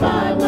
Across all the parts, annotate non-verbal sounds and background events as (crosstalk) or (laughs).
always by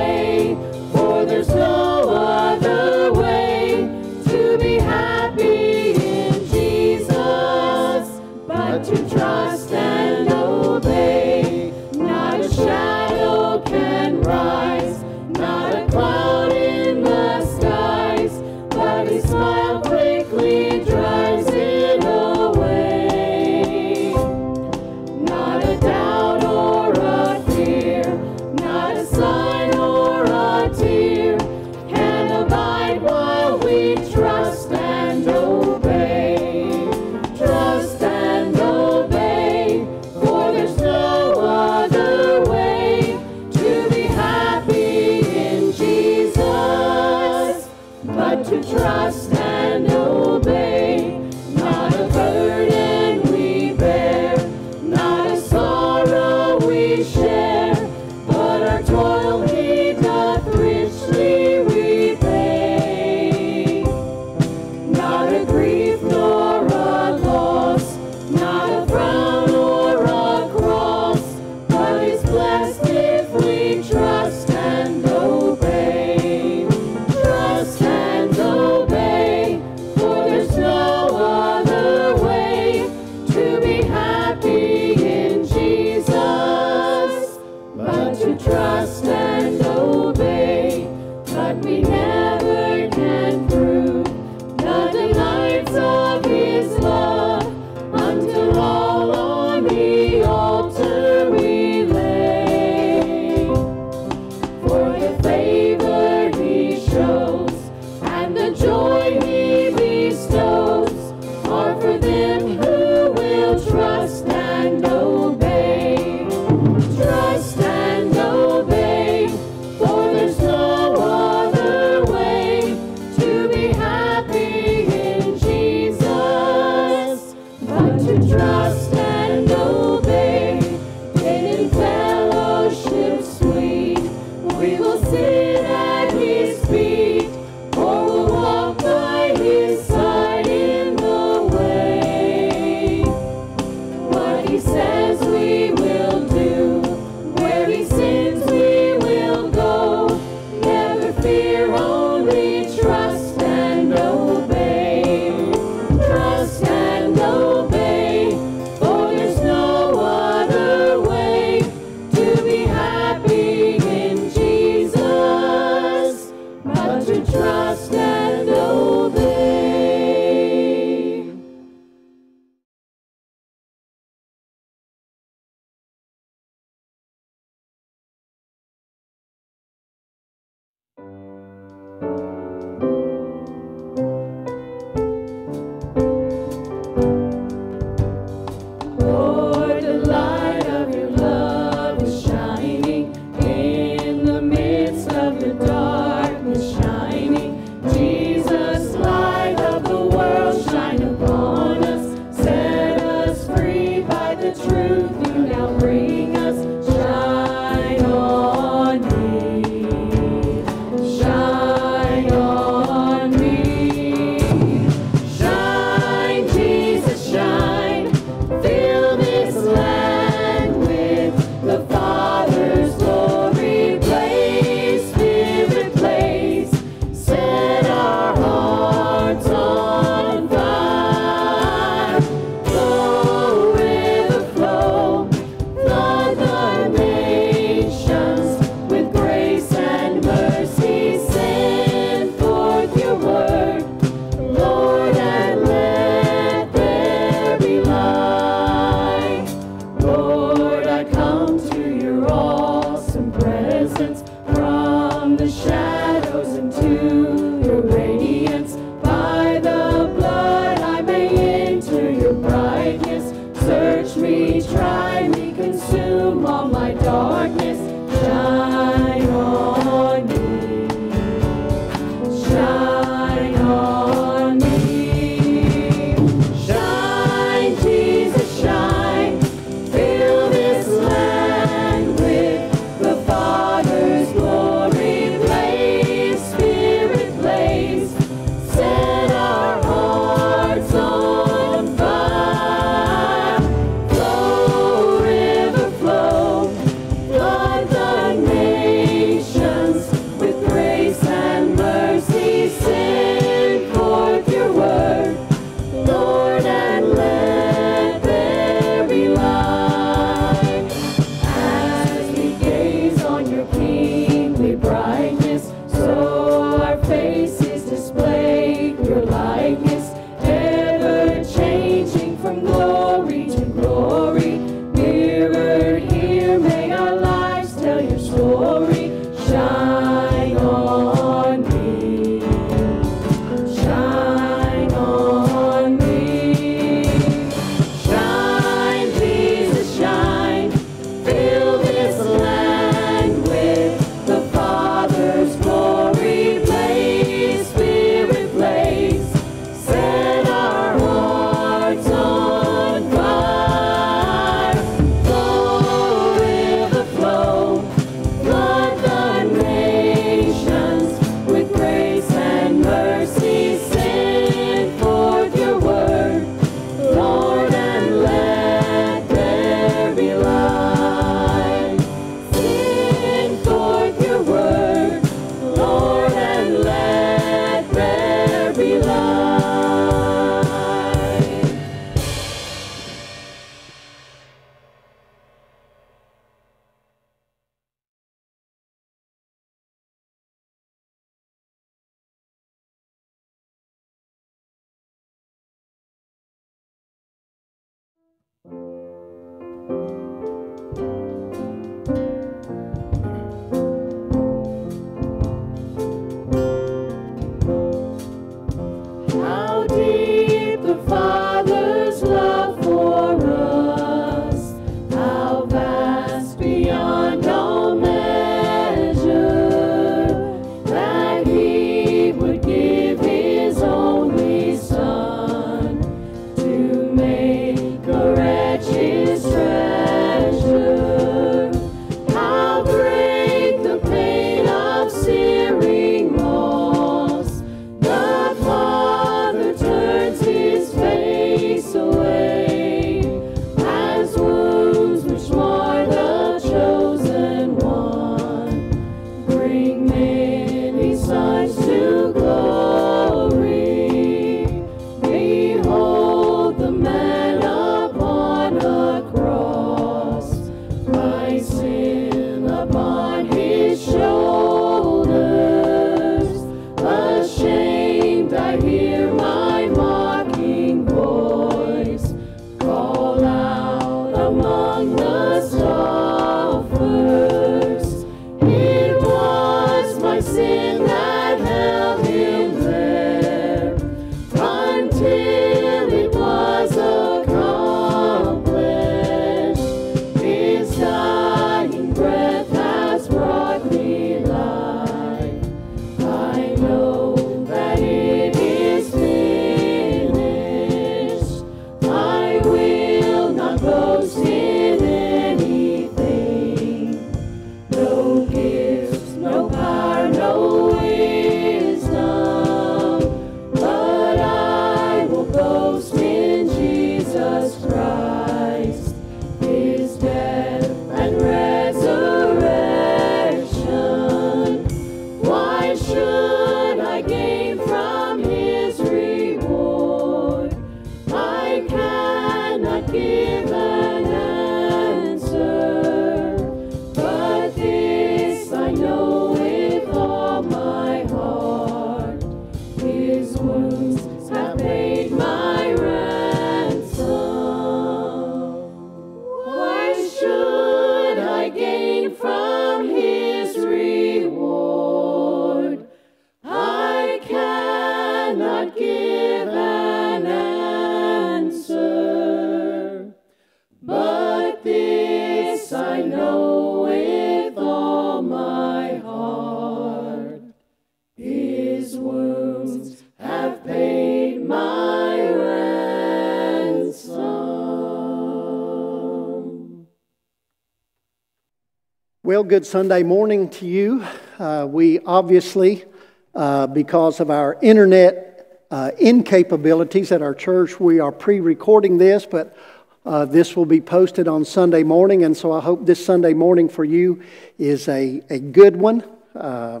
Well, good Sunday morning to you. Uh, we obviously, uh, because of our internet uh, incapabilities at our church, we are pre recording this, but uh, this will be posted on Sunday morning, and so I hope this Sunday morning for you is a, a good one. Uh,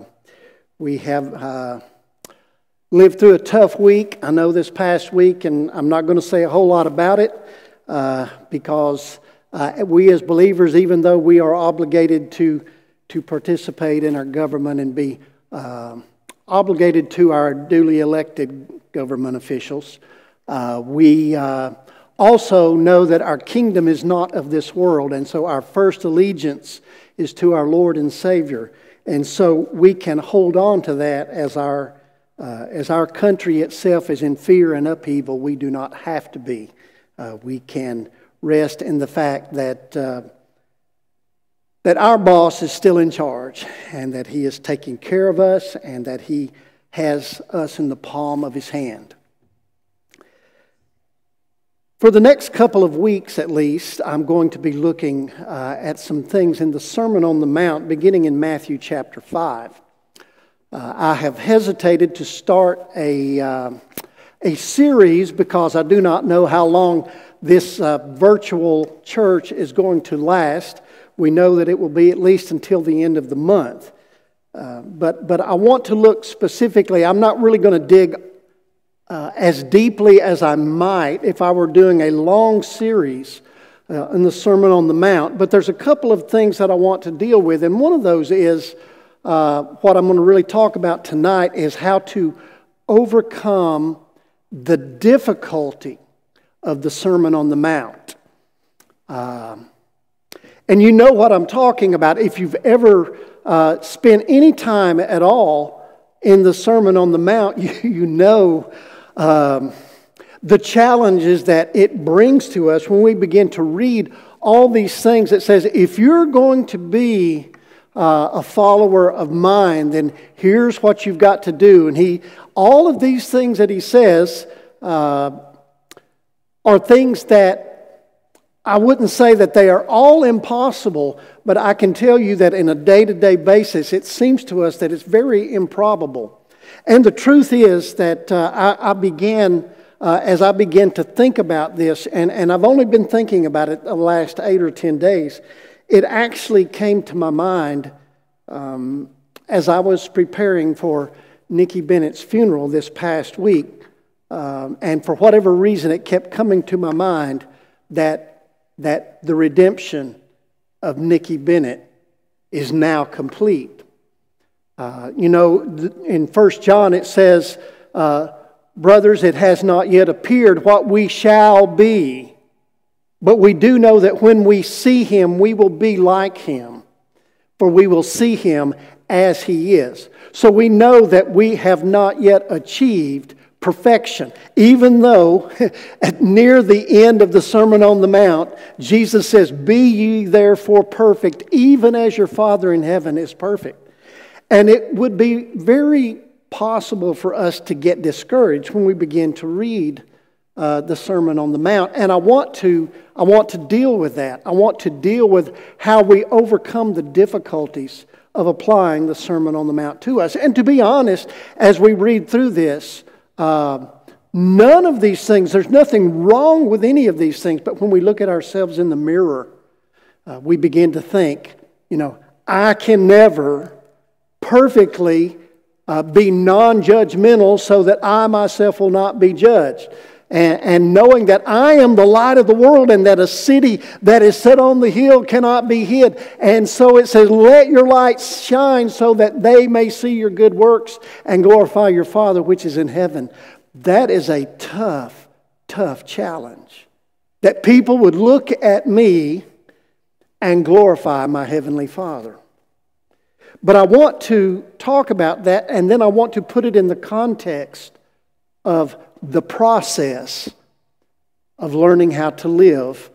we have uh, lived through a tough week, I know, this past week, and I'm not going to say a whole lot about it because. Uh, we as believers, even though we are obligated to, to participate in our government and be uh, obligated to our duly elected government officials, uh, we uh, also know that our kingdom is not of this world, and so our first allegiance is to our Lord and Savior. And so we can hold on to that as our, uh, as our country itself is in fear and upheaval. We do not have to be. Uh, we can rest in the fact that, uh, that our boss is still in charge and that he is taking care of us and that he has us in the palm of his hand. For the next couple of weeks, at least, I'm going to be looking uh, at some things in the Sermon on the Mount, beginning in Matthew chapter 5. Uh, I have hesitated to start a, uh, a series because I do not know how long this uh, virtual church is going to last. We know that it will be at least until the end of the month. Uh, but, but I want to look specifically, I'm not really going to dig uh, as deeply as I might if I were doing a long series uh, in the Sermon on the Mount. But there's a couple of things that I want to deal with, and one of those is uh, what I'm going to really talk about tonight is how to overcome the difficulty of the Sermon on the Mount. Um, and you know what I'm talking about if you've ever uh, spent any time at all in the Sermon on the Mount, (laughs) you, you know um, the challenges that it brings to us when we begin to read all these things that says if you're going to be uh, a follower of mine, then here's what you've got to do. And he, all of these things that he says, uh, are things that I wouldn't say that they are all impossible, but I can tell you that in a day to day basis, it seems to us that it's very improbable. And the truth is that uh, I, I, began, uh, as I began to think about this, and, and I've only been thinking about it the last eight or ten days, it actually came to my mind um, as I was preparing for Nikki Bennett's funeral this past week. Um, and for whatever reason, it kept coming to my mind that, that the redemption of Nikki Bennett is now complete. Uh, you know, in First John it says, uh, Brothers, it has not yet appeared what we shall be, but we do know that when we see him, we will be like him, for we will see him as he is. So we know that we have not yet achieved perfection. Even though (laughs) at near the end of the Sermon on the Mount, Jesus says, Be ye therefore perfect, even as your Father in heaven is perfect. And it would be very possible for us to get discouraged when we begin to read uh, the Sermon on the Mount. And I want to I want to deal with that. I want to deal with how we overcome the difficulties of applying the Sermon on the Mount to us. And to be honest, as we read through this, uh, none of these things, there's nothing wrong with any of these things, but when we look at ourselves in the mirror, uh, we begin to think, you know, I can never perfectly uh, be non judgmental so that I myself will not be judged and, and knowing that I am the light of the world and that a city that is set on the hill cannot be hid. And so it says, Let your light shine so that they may see your good works and glorify your Father which is in heaven. That is a tough, tough challenge. That people would look at me and glorify my Heavenly Father. But I want to talk about that and then I want to put it in the context of the process of learning how to live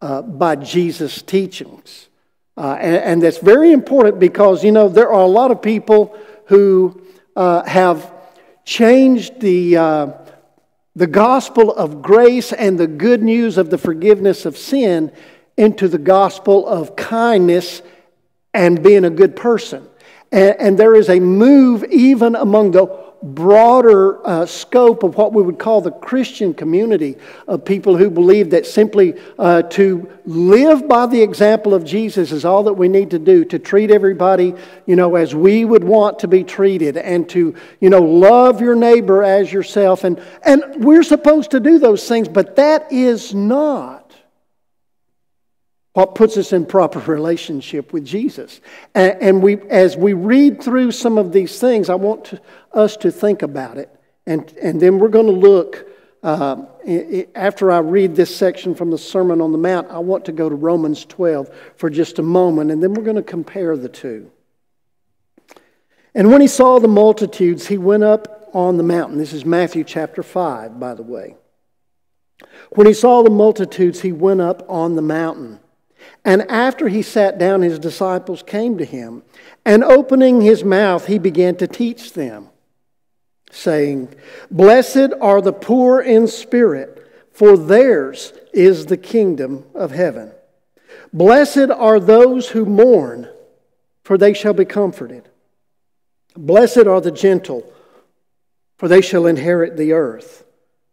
uh, by Jesus' teachings. Uh, and, and, that's very important because, you know, there are a lot of people who uh, have changed the, uh, the gospel of grace and the good news of the forgiveness of sin into the gospel of kindness and being a good person. And, and there is a move even among the broader uh, scope of what we would call the Christian community of people who believe that simply uh, to live by the example of Jesus is all that we need to do to treat everybody, you know, as we would want to be treated and to, you know, love your neighbor as yourself. And, and we're supposed to do those things, but that is not what puts us in proper relationship with Jesus. And, we, as we read through some of these things, I want to, us to think about it. And, and then we're going to look, uh, after I read this section from the Sermon on the Mount, I want to go to Romans 12 for just a moment, and then we're going to compare the two. And when he saw the multitudes, he went up on the mountain. This is Matthew chapter 5, by the way. When he saw the multitudes, he went up on the mountain. And after he sat down, his disciples came to him, and opening his mouth, he began to teach them, saying, Blessed are the poor in spirit, for theirs is the kingdom of heaven. Blessed are those who mourn, for they shall be comforted. Blessed are the gentle, for they shall inherit the earth.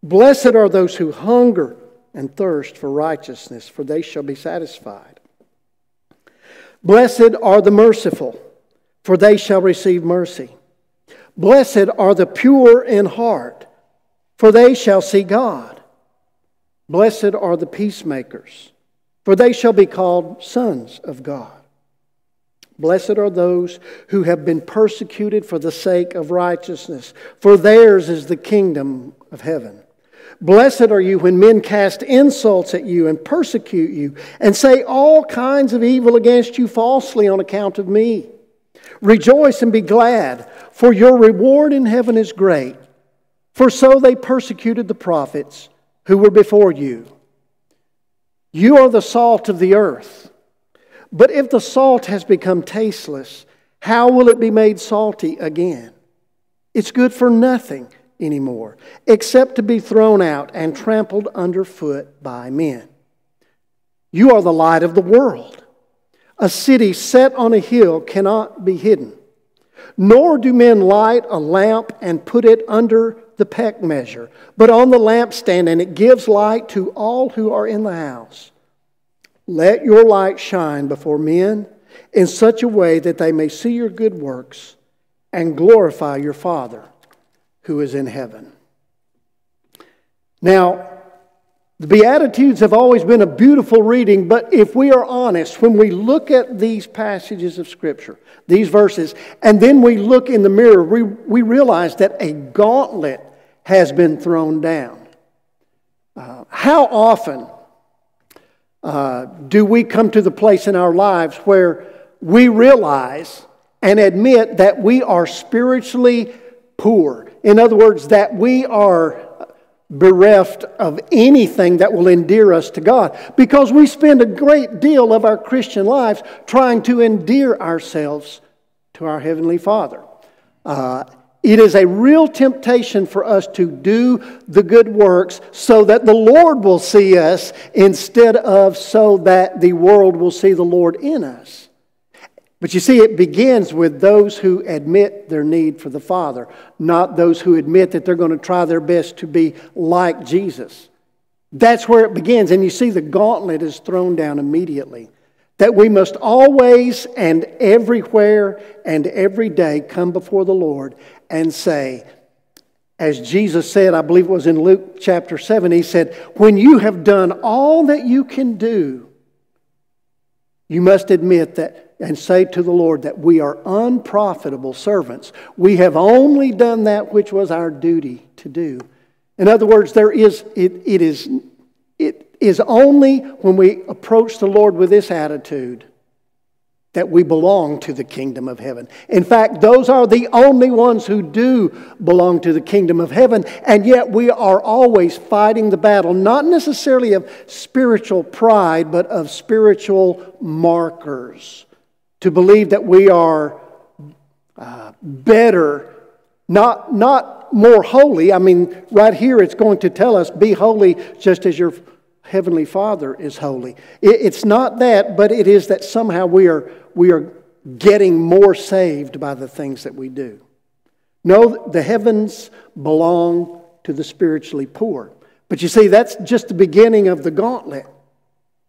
Blessed are those who hunger and thirst for righteousness, for they shall be satisfied. Blessed are the merciful, for they shall receive mercy. Blessed are the pure in heart, for they shall see God. Blessed are the peacemakers, for they shall be called sons of God. Blessed are those who have been persecuted for the sake of righteousness, for theirs is the kingdom of heaven. Blessed are you when men cast insults at you and persecute you and say all kinds of evil against you falsely on account of me. Rejoice and be glad, for your reward in heaven is great. For so they persecuted the prophets who were before you. You are the salt of the earth. But if the salt has become tasteless, how will it be made salty again? It's good for nothing anymore, except to be thrown out and trampled underfoot by men. You are the light of the world. A city set on a hill cannot be hidden. Nor do men light a lamp and put it under the peck measure, but on the lampstand, and it gives light to all who are in the house. Let your light shine before men in such a way that they may see your good works and glorify your Father who is in heaven. Now, the Beatitudes have always been a beautiful reading, but if we are honest, when we look at these passages of Scripture, these verses, and then we look in the mirror, we, we realize that a gauntlet has been thrown down. Uh, how often uh, do we come to the place in our lives where we realize and admit that we are spiritually poor? In other words, that we are bereft of anything that will endear us to God because we spend a great deal of our Christian lives trying to endear ourselves to our Heavenly Father. Uh, it is a real temptation for us to do the good works so that the Lord will see us instead of so that the world will see the Lord in us. But you see, it begins with those who admit their need for the Father, not those who admit that they're going to try their best to be like Jesus. That's where it begins. And you see, the gauntlet is thrown down immediately. That we must always and everywhere and every day come before the Lord and say, as Jesus said, I believe it was in Luke chapter 7, he said, When you have done all that you can do, you must admit that and say to the Lord that we are unprofitable servants. We have only done that which was our duty to do. In other words, there is, it, it, is, it is only when we approach the Lord with this attitude that we belong to the kingdom of heaven. In fact, those are the only ones who do belong to the kingdom of heaven, and yet we are always fighting the battle, not necessarily of spiritual pride, but of spiritual markers to believe that we are uh, better, not, not more holy. I mean, right here it's going to tell us, be holy just as your heavenly Father is holy. It, it's not that, but it is that somehow we are, we are getting more saved by the things that we do. No, the heavens belong to the spiritually poor. But you see, that's just the beginning of the gauntlet.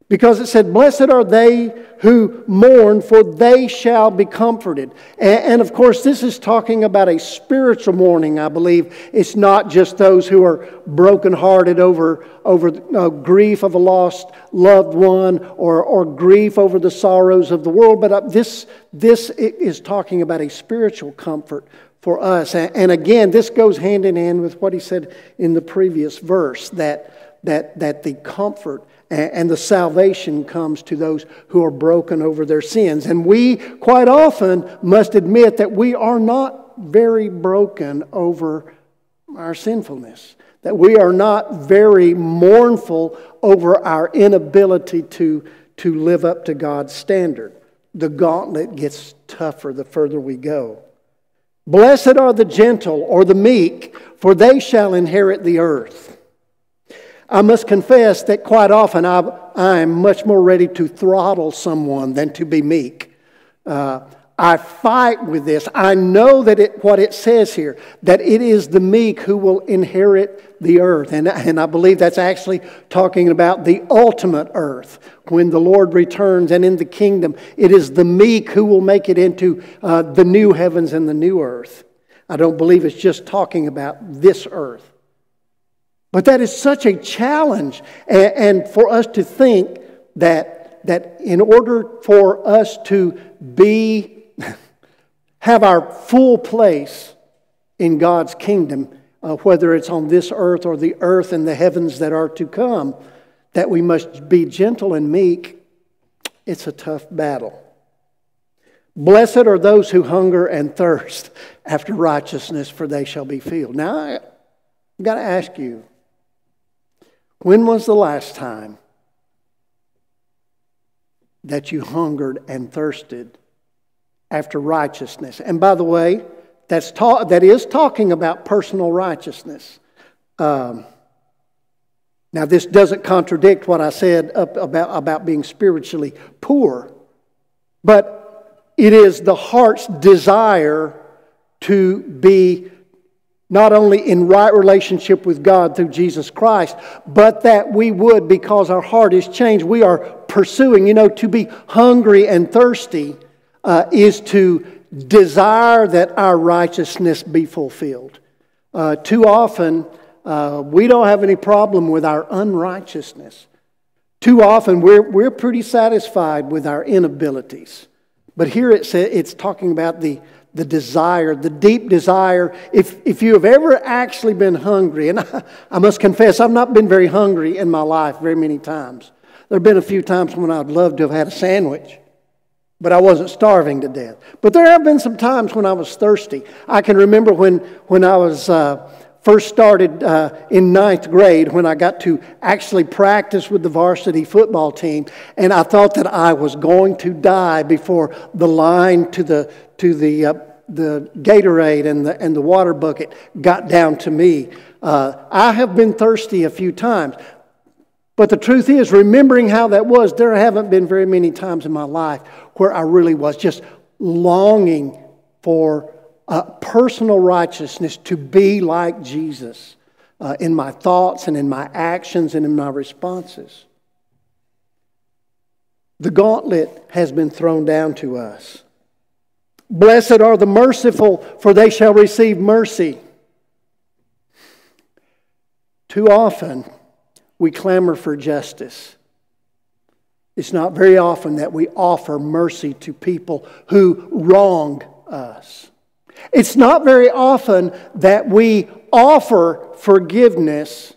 Because it said, Blessed are they who mourn, for they shall be comforted. And, of course, this is talking about a spiritual mourning, I believe. It's not just those who are brokenhearted over, over uh, grief of a lost loved one or, or grief over the sorrows of the world, but uh, this, this is talking about a spiritual comfort for us. And, and again, this goes hand in hand with what he said in the previous verse that, that, that the comfort and the salvation comes to those who are broken over their sins. And we quite often must admit that we are not very broken over our sinfulness, that we are not very mournful over our inability to, to live up to God's standard. The gauntlet gets tougher the further we go. Blessed are the gentle or the meek, for they shall inherit the earth. I must confess that quite often I, I am much more ready to throttle someone than to be meek. Uh, I fight with this. I know that it, what it says here, that it is the meek who will inherit the earth. And, and I believe that's actually talking about the ultimate earth. When the Lord returns and in the kingdom, it is the meek who will make it into uh, the new heavens and the new earth. I don't believe it's just talking about this earth. But that is such a challenge. And, and for us to think that, that in order for us to be, (laughs) have our full place in God's kingdom, uh, whether it's on this earth or the earth and the heavens that are to come, that we must be gentle and meek, it's a tough battle. Blessed are those who hunger and thirst (laughs) after righteousness, for they shall be filled. Now, I've got to ask you when was the last time that you hungered and thirsted after righteousness? And by the way, that's ta- that is talking about personal righteousness. Um, now, this doesn't contradict what I said about, about being spiritually poor, but it is the heart's desire to be not only in right relationship with God through Jesus Christ, but that we would, because our heart is changed, we are pursuing. You know, to be hungry and thirsty uh, is to desire that our righteousness be fulfilled. Uh, too often, uh, we don't have any problem with our unrighteousness. Too often, we're, we're pretty satisfied with our inabilities. But here it's, it's talking about the, the desire, the deep desire. If, if you have ever actually been hungry, and I, (laughs) I, must confess, I've not been very hungry in my life very many times. There have been a few times when I'd love to have had a sandwich, but I wasn't starving to death. But there have been some times when I was thirsty. I can remember when, when I was. Uh, first started uh, in ninth grade when I got to actually practice with the varsity football team, and I thought that I was going to die before the line to the to the uh, the Gatorade and the and the water bucket got down to me. Uh, I have been thirsty a few times, but the truth is, remembering how that was, there haven't been very many times in my life where I really was just longing for uh, personal righteousness to be like Jesus uh, in my thoughts and in my actions and in my responses. The gauntlet has been thrown down to us. Blessed are the merciful, for they shall receive mercy. Too often, we clamor for justice. It's not very often that we offer mercy to people who wrong us. It's not very often that we offer forgiveness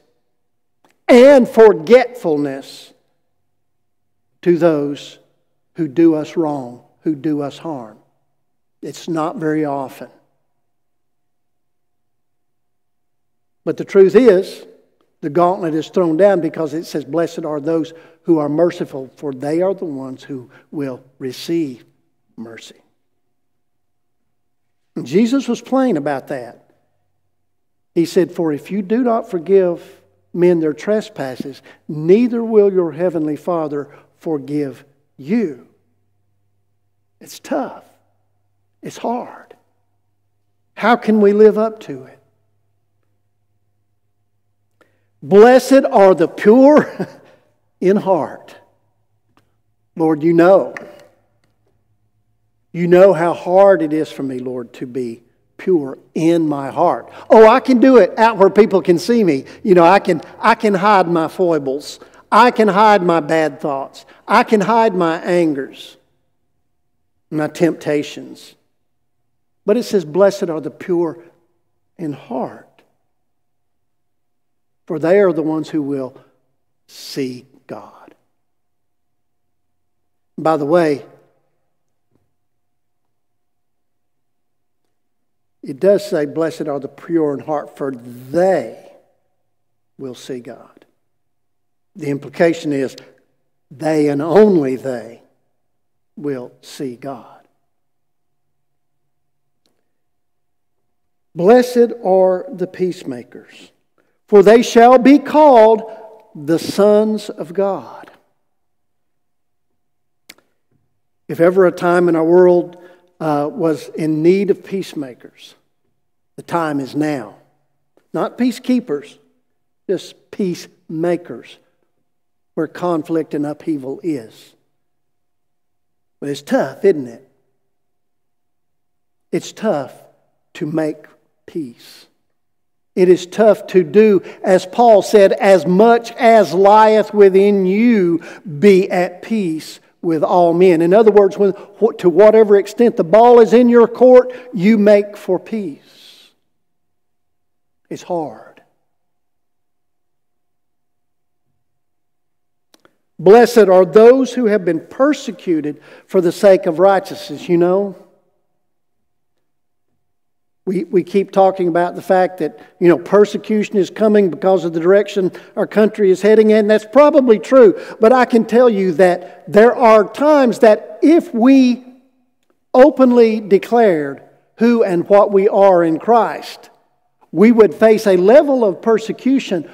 and forgetfulness to those who do us wrong, who do us harm. It's not very often. But the truth is, the gauntlet is thrown down because it says, Blessed are those who are merciful, for they are the ones who will receive mercy. Jesus was plain about that. He said, For if you do not forgive men their trespasses, neither will your heavenly Father forgive you. It's tough. It's hard. How can we live up to it? Blessed are the pure (laughs) in heart. Lord, you know. You know how hard it is for me, Lord, to be pure in my heart. Oh, I can do it out where people can see me. You know, I can I can hide my foibles. I can hide my bad thoughts. I can hide my angers, my temptations. But it says, Blessed are the pure in heart, for they are the ones who will see God. By the way, it does say, Blessed are the pure in heart, for they will see God. The implication is, they and only they will see God. Blessed are the peacemakers, for they shall be called the sons of God. If ever a time in our world uh, was in need of peacemakers, the time is now. Not peacekeepers, just peacemakers, where conflict and upheaval is. But it's tough, isn't it? It's tough to make peace. It is tough to do, as Paul said, as much as lieth within you, be at peace with all men. In other words, when, to whatever extent the ball is in your court, you make for peace. It's hard. Blessed are those who have been persecuted for the sake of righteousness. You know, we, we keep talking about the fact that, you know, persecution is coming because of the direction our country is heading in. That's probably true. But I can tell you that there are times that if we openly declared who and what we are in Christ, we would face a level of persecution,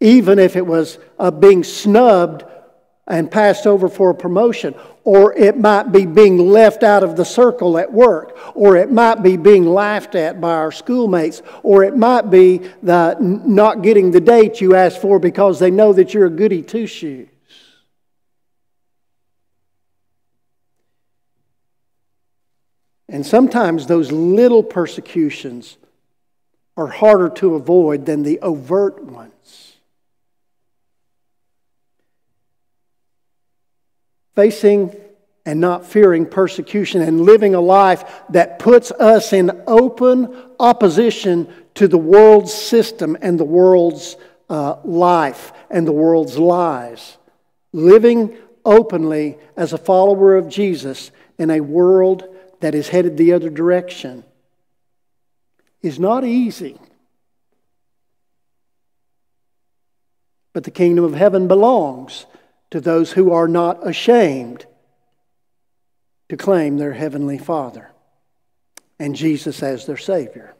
even if it was uh, being snubbed and passed over for a promotion, or it might be being left out of the circle at work, or it might be being laughed at by our schoolmates, or it might be the not getting the date you asked for because they know that you're a goody two shoes. And sometimes those little persecutions are harder to avoid than the overt ones. Facing and not fearing persecution and living a life that puts us in open opposition to the world's system and the world's uh, life and the world's lies. Living openly as a follower of Jesus in a world that is headed the other direction is not easy. But the kingdom of heaven belongs to those who are not ashamed to claim their Heavenly Father and Jesus as their Savior.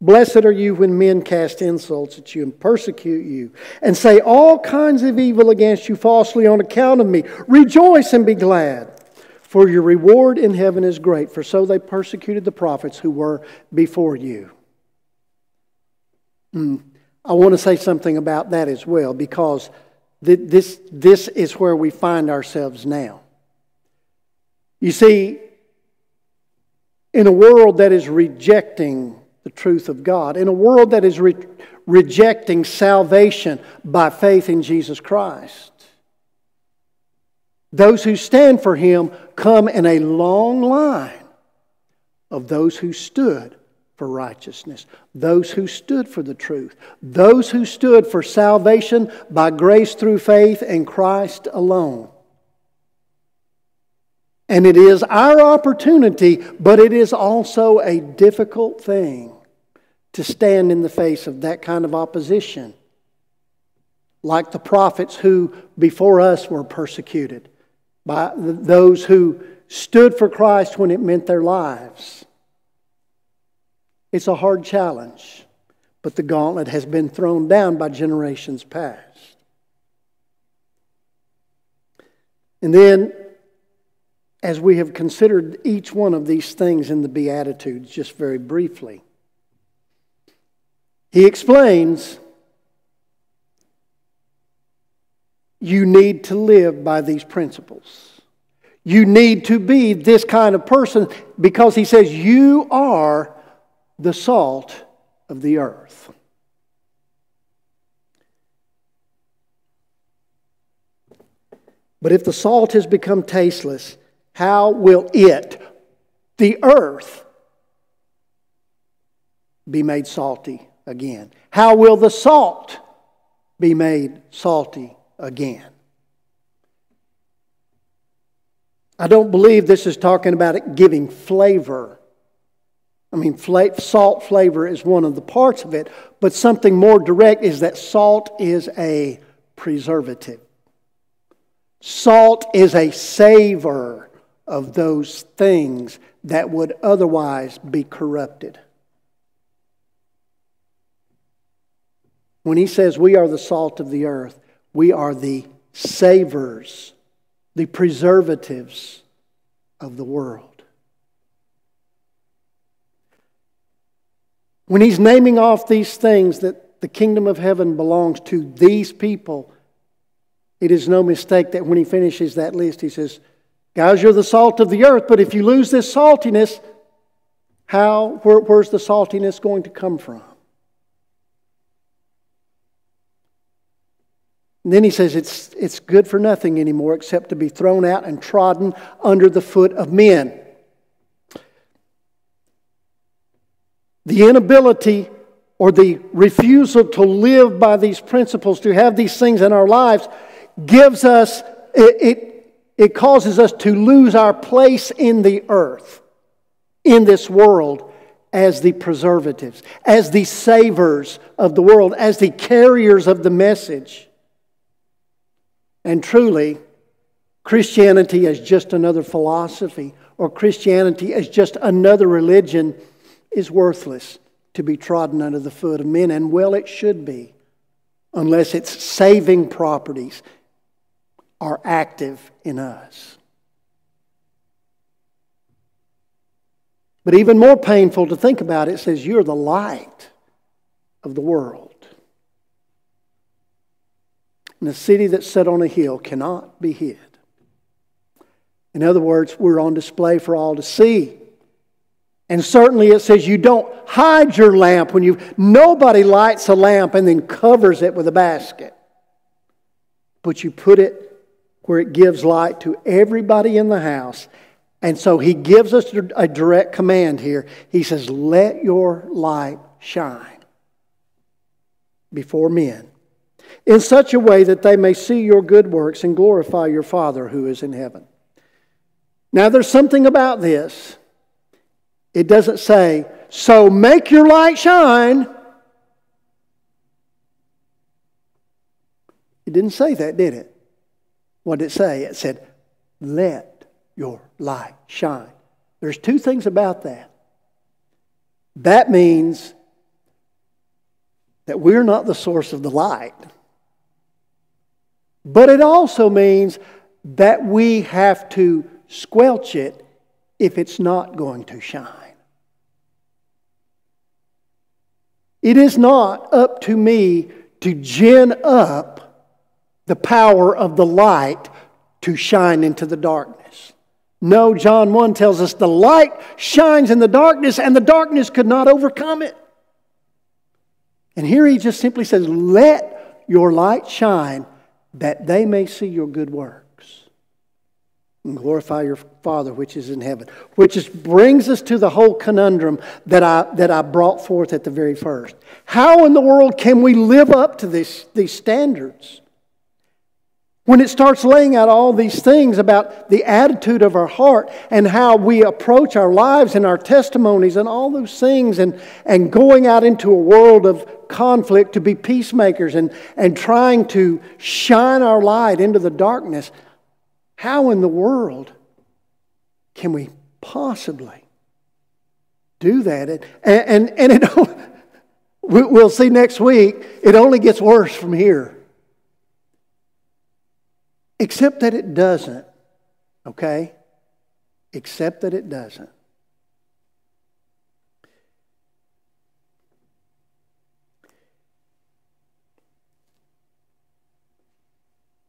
Blessed are you when men cast insults at you and persecute you and say all kinds of evil against you falsely on account of me. Rejoice and be glad, for your reward in heaven is great, for so they persecuted the prophets who were before you. Mm. I want to say something about that as well because this, this is where we find ourselves now. You see, in a world that is rejecting the truth of God, in a world that is re- rejecting salvation by faith in Jesus Christ, those who stand for Him come in a long line of those who stood for righteousness, those who stood for the truth, those who stood for salvation by grace through faith in Christ alone. And it is our opportunity, but it is also a difficult thing to stand in the face of that kind of opposition. Like the prophets who before us were persecuted by those who stood for Christ when it meant their lives. It's a hard challenge, but the gauntlet has been thrown down by generations past. And then, as we have considered each one of these things in the Beatitudes, just very briefly, he explains you need to live by these principles. You need to be this kind of person because he says you are the salt of the earth. But if the salt has become tasteless, how will it, the earth, be made salty again? How will the salt be made salty again? I don't believe this is talking about it giving flavor. I mean, salt flavor is one of the parts of it, but something more direct is that salt is a preservative. Salt is a savor of those things that would otherwise be corrupted. When he says we are the salt of the earth, we are the savors, the preservatives of the world. When he's naming off these things that the kingdom of heaven belongs to these people, it is no mistake that when he finishes that list, he says, Guys, you're the salt of the earth, but if you lose this saltiness, how, where, where's the saltiness going to come from? And then he says it's, it's good for nothing anymore except to be thrown out and trodden under the foot of men. The inability or the refusal to live by these principles, to have these things in our lives, gives us, it, it, it causes us to lose our place in the earth, in this world, as the preservatives, as the savers of the world, as the carriers of the message. And truly, Christianity as just another philosophy or Christianity as just another religion is worthless to be trodden under the foot of men, and well, it should be, unless its saving properties are active in us. But even more painful to think about, it says, You're the light of the world. And a city that's set on a hill cannot be hid. In other words, we're on display for all to see. And certainly it says you don't hide your lamp when you nobody lights a lamp and then covers it with a basket. But you put it where it gives light to everybody in the house. And so he gives us a direct command here. He says, Let your light shine before men in such a way that they may see your good works and glorify your Father who is in heaven. Now, there's something about this. It doesn't say, So make your light shine. It didn't say that, did it? What did it say? It said, Let your light shine. There's two things about that. That means that we're not the source of the light. But it also means that we have to squelch it if it's not going to shine. It is not up to me to gin up the power of the light to shine into the darkness. No, John 1 tells us the light shines in the darkness and the darkness could not overcome it. And here he just simply says, Let your light shine that they may see your good works and glorify your Father which is in heaven. Which is, brings us to the whole conundrum that I, that I brought forth at the very first. How in the world can we live up to this, these standards? When it starts laying out all these things about the attitude of our heart and how we approach our lives and our testimonies and all those things, and, and going out into a world of conflict to be peacemakers and, and trying to shine our light into the darkness, how in the world can we possibly do that? And, and, and it, (laughs) we'll see next week, it only gets worse from here. Except that it doesn't. Okay? Except that it doesn't.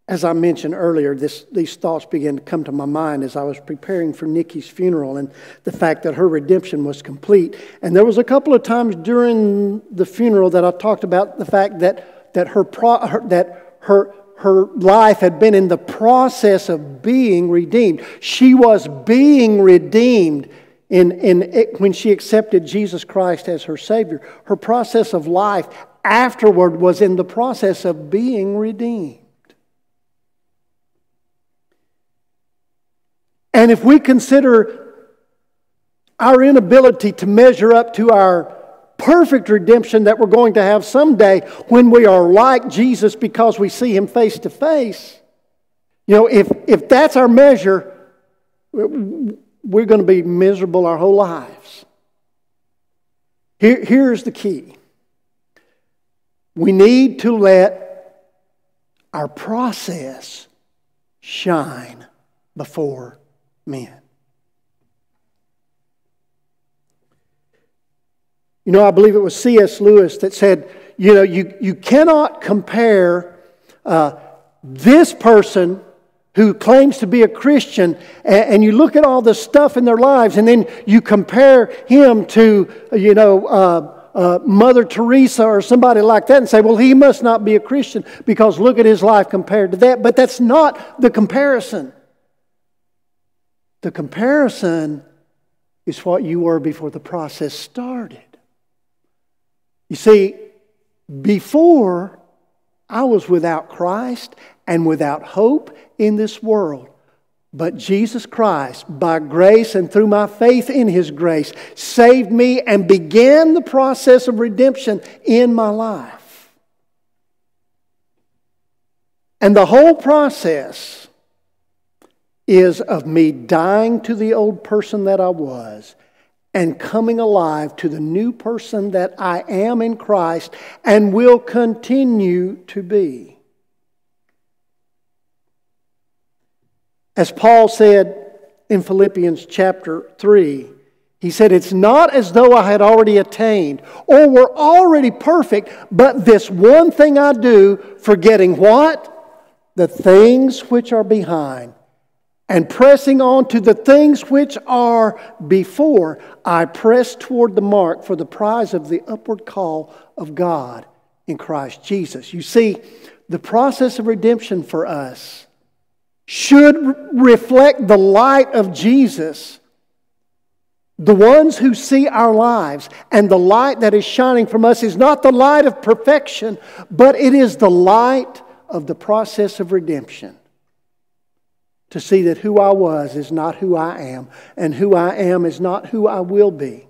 As I mentioned earlier, this, these thoughts began to come to my mind as I was preparing for Nikki's funeral and the fact that her redemption was complete. And there was a couple of times during the funeral that I talked about the fact that, that, her, pro, her, that her, her life had been in the process of being redeemed. She was being redeemed in, in it, when she accepted Jesus Christ as her Savior. Her process of life afterward was in the process of being redeemed. And if we consider our inability to measure up to our perfect redemption that we're going to have someday when we are like Jesus because we see him face to face, you know, if, if that's our measure, we're going to be miserable our whole lives. Here, here's the key we need to let our process shine before men. You know, I believe it was C.S. Lewis that said, you know, you, you cannot compare uh, this person who claims to be a Christian and, and, you look at all the stuff in their lives and then you compare him to, you know, uh, uh, Mother Teresa or somebody like that and say, well, he must not be a Christian because look at his life compared to that. But that's not the comparison. The comparison is what you were before the process started. You see, before I was without Christ and without hope in this world. But Jesus Christ, by grace and through my faith in His grace, saved me and began the process of redemption in my life. And the whole process is of me dying to the old person that I was and coming alive to the new person that I am in Christ and will continue to be. As Paul said in Philippians chapter 3, he said, It's not as though I had already attained or were already perfect, but this one thing I do, forgetting what? The things which are behind and pressing on to the things which are before, I press toward the mark for the prize of the upward call of God in Christ Jesus. You see, the process of redemption for us should reflect the light of Jesus. The ones who see our lives and the light that is shining from us is not the light of perfection, but it is the light of the process of redemption to see that who I was is not who I am, and who I am is not who I will be.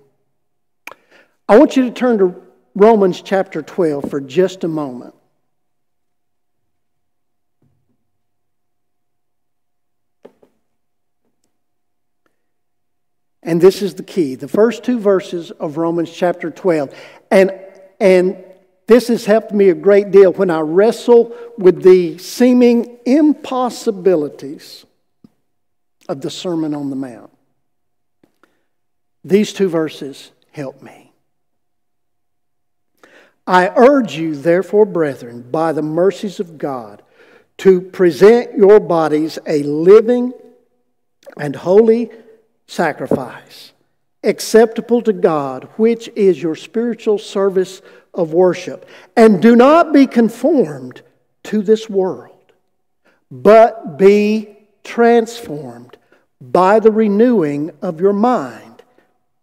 I want you to turn to Romans chapter 12 for just a moment. And this is the key. The first two verses of Romans chapter 12. And, and this has helped me a great deal when I wrestle with the seeming impossibilities of the Sermon on the Mount. These two verses help me. I urge you, therefore, brethren, by the mercies of God, to present your bodies a living and holy sacrifice, acceptable to God, which is your spiritual service of worship. And do not be conformed to this world, but be transformed by the renewing of your mind,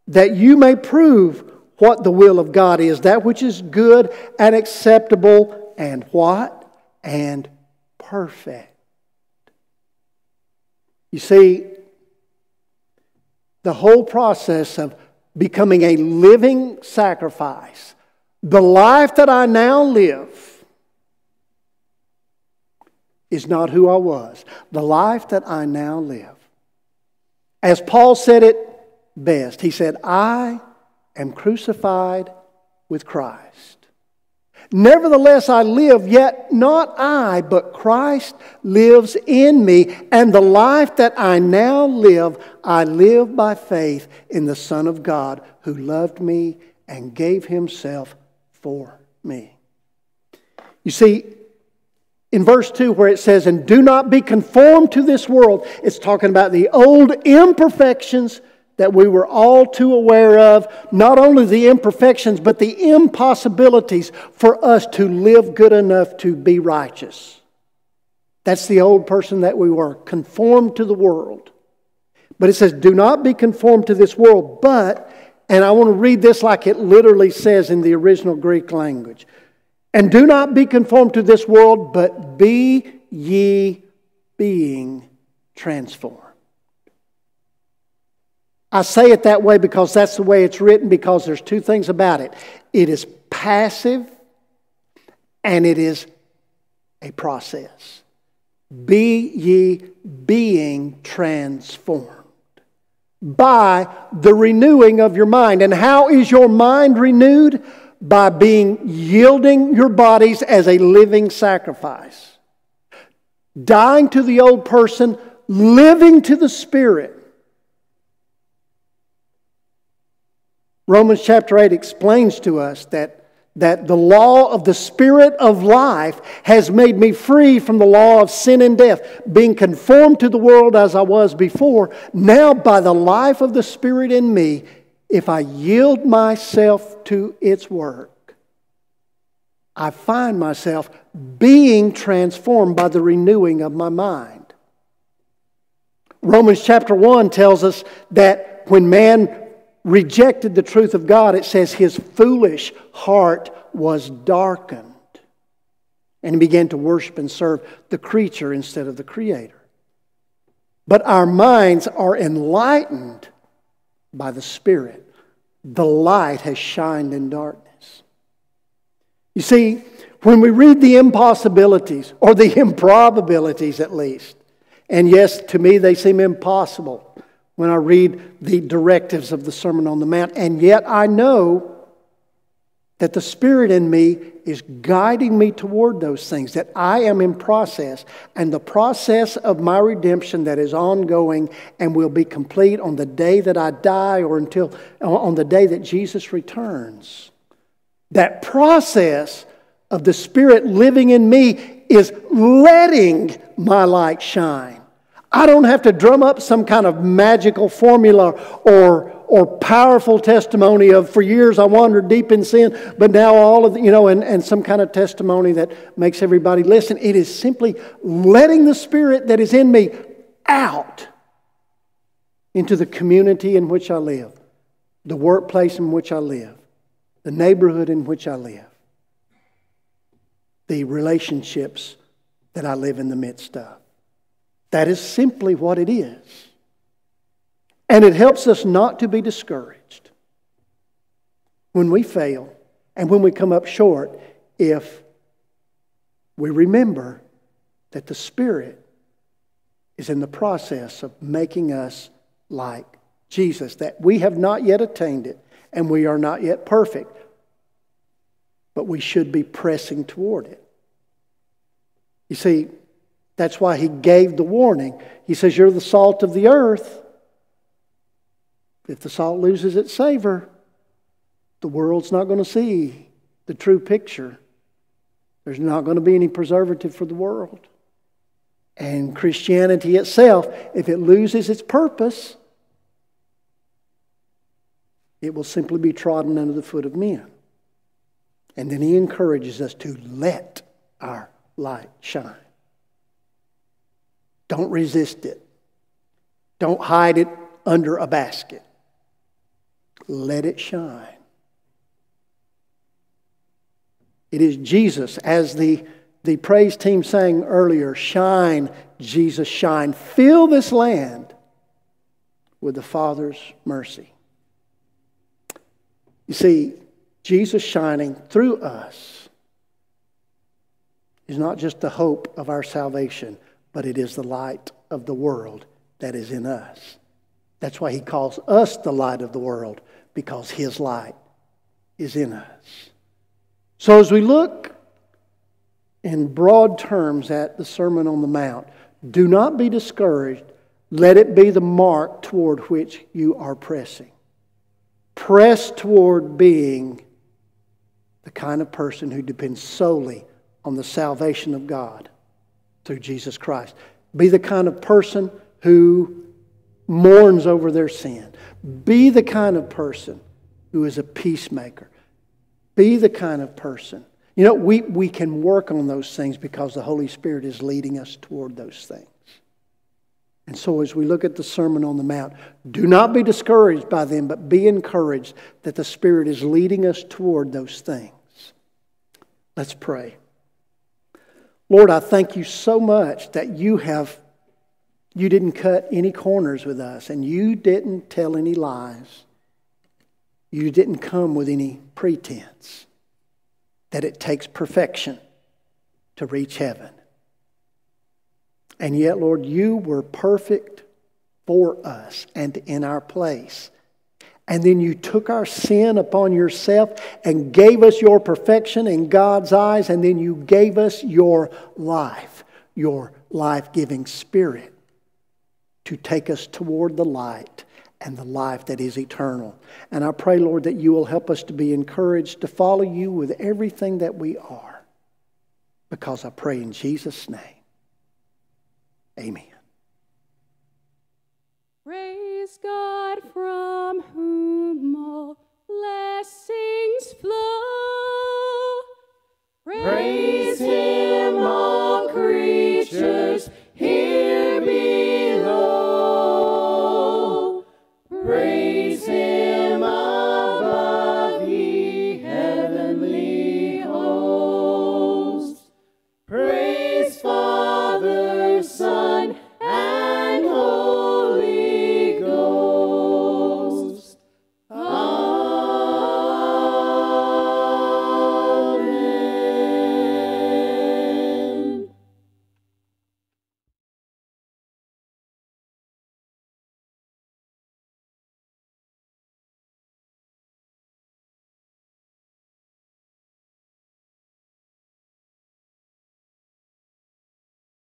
that you may prove what the will of God is, that which is good and acceptable and what? And perfect. You see, the whole process of becoming a living sacrifice, the life that I now live, is not who I was. The life that I now live. As Paul said it best, he said, I am crucified with Christ. Nevertheless, I live, yet not I, but Christ lives in me. And the life that I now live, I live by faith in the Son of God who loved me and gave himself for me. You see, in verse 2, where it says, And do not be conformed to this world, it's talking about the old imperfections that we were all too aware of, not only the imperfections, but the impossibilities for us to live good enough to be righteous. That's the old person that we were, conformed to the world. But it says, do not be conformed to this world, but, and I want to read this like it literally says in the original Greek language, and do not be conformed to this world, but be ye being transformed. I say it that way because that's the way it's written, because there's two things about it it is passive and it is a process. Be ye being transformed by the renewing of your mind. And how is your mind renewed? By being yielding your bodies as a living sacrifice, dying to the old person, living to the Spirit Romans chapter 8 explains to us that, that the law of the Spirit of life has made me free from the law of sin and death, being conformed to the world as I was before. Now, by the life of the Spirit in me, if I yield myself to its work, I find myself being transformed by the renewing of my mind. Romans chapter 1 tells us that when man rejected the truth of God, it says his foolish heart was darkened. And he began to worship and serve the creature instead of the creator. But our minds are enlightened by the Spirit. The light has shined in darkness. You see, when we read the impossibilities, or the improbabilities at least, and yes, to me they seem impossible when I read the directives of the Sermon on the Mount. And yet I know that the Spirit in me is guiding me toward those things, that I am in process. And the process of my redemption that is ongoing and will be complete on the day that I die or until uh, on the day that Jesus returns. That process of the Spirit living in me is letting my light shine. I don't have to drum up some kind of magical formula or, or powerful testimony of for years I wandered deep in sin, but now all of the, you know, and, and some kind of testimony that makes everybody listen. It is simply letting the Spirit that is in me out into the community in which I live, the workplace in which I live, the neighborhood in which I live, the relationships that I live in the midst of. That is simply what it is. And it helps us not to be discouraged when we fail and when we come up short if we remember that the Spirit is in the process of making us like Jesus, that we have not yet attained it and we are not yet perfect, but we should be pressing toward it. You see, that's why he gave the warning. He says, You're the salt of the earth. If the salt loses its savor, the world's not going to see the true picture. There's not going to be any preservative for the world. And Christianity itself, if it loses its purpose, it will simply be trodden under the foot of men. And then he encourages us to let our light shine. Don't resist it. Don't hide it under a basket. Let it shine. It is Jesus, as the, the praise team sang earlier shine, Jesus, shine. Fill this land with the Father's mercy. You see, Jesus shining through us is not just the hope of our salvation but it is the light of the world that is in us. That's why he calls us the light of the world, because his light is in us. So, as we look in broad terms at the Sermon on the Mount, do not be discouraged. Let it be the mark toward which you are pressing. Press toward being the kind of person who depends solely on the salvation of God through Jesus Christ. Be the kind of person who mourns over their sin. Be the kind of person who is a peacemaker. Be the kind of person. You know, we, we can work on those things because the Holy Spirit is leading us toward those things. And so, as we look at the Sermon on the Mount, do not be discouraged by them, but be encouraged that the Spirit is leading us toward those things. Let's pray. Lord, I thank you so much that you have you didn't cut any corners with us and you didn't tell any lies. You didn't come with any pretense that it takes perfection to reach heaven. And yet, Lord, you were perfect for us and in our place. And then you took our sin upon yourself and gave us your perfection in God's eyes. And then you gave us your life, your life giving spirit to take us toward the light and the life that is eternal. And I pray, Lord, that you will help us to be encouraged to follow you with everything that we are. Because I pray in Jesus' name. Amen. Praise God from whom all blessings flow. Praise Him, all creatures